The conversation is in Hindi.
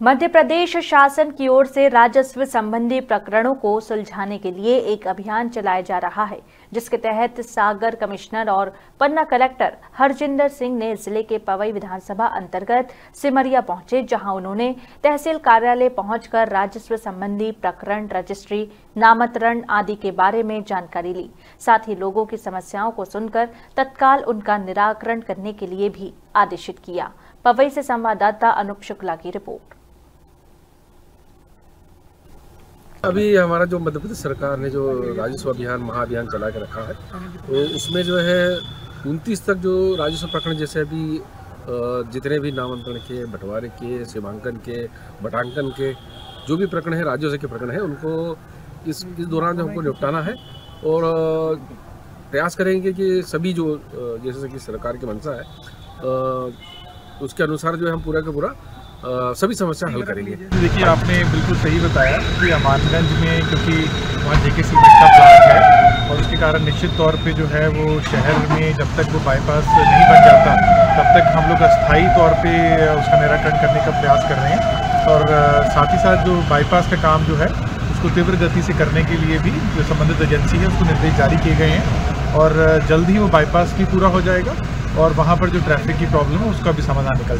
मध्य प्रदेश शासन की ओर से राजस्व संबंधी प्रकरणों को सुलझाने के लिए एक अभियान चलाया जा रहा है, जिसके तहत सागर कमिश्नर और पन्ना कलेक्टर हरजिंदर सिंह ने ज़िले के पवई विधानसभा अंतर्गत सिमरिया पहुँचे, जहाँ उन्होंने तहसील कार्यालय पहुंचकर राजस्व संबंधी प्रकरण रजिस्ट्री नामकरण आदि के बारे में जानकारी ली। साथ ही लोगों की समस्याओं को सुनकर तत्काल उनका निराकरण करने के लिए भी आदेशित किया। पवई से संवाददाता अनुप शुक्ला की रिपोर्ट। अभी हमारा जो मध्य प्रदेश सरकार ने जो राजस्व अभियान, महाअभियान चला के रखा है तो उसमें जो है उनतीस तक जो राजस्व प्रकरण जैसे अभी जितने भी नामांकन के, बंटवारे के, सीमांकन के, बटांकन के, जो भी प्रकरण है राजस्व के प्रकरण है, उनको इस इस दौरान जो हमको निपटाना है और प्रयास करेंगे कि सभी जो जैसे कि सरकार की मंशा है उसके अनुसार जो है हम पूरा का पूरा सभी समस्या हल करेंगे। देखिए, आपने बिल्कुल सही बताया कि अमानगंज में, क्योंकि वहाँ जेके सीमेंट का प्लांट है, और उसके कारण निश्चित तौर पे जो है वो शहर में जब तक वो बाईपास नहीं बन जाता, तब तक हम लोग अस्थायी तौर पे उसका निराकरण करने का प्रयास कर रहे हैं। और साथ ही साथ जो बाईपास का काम जो है, उसको तीव्र गति से करने के लिए भी जो संबंधित एजेंसी है, उसको निर्देश जारी किए गए हैं। और जल्द ही वो बाईपास भी पूरा हो जाएगा, और वहाँ पर जो ट्रैफ़िक की प्रॉब्लम है, उसका भी समाधान निकल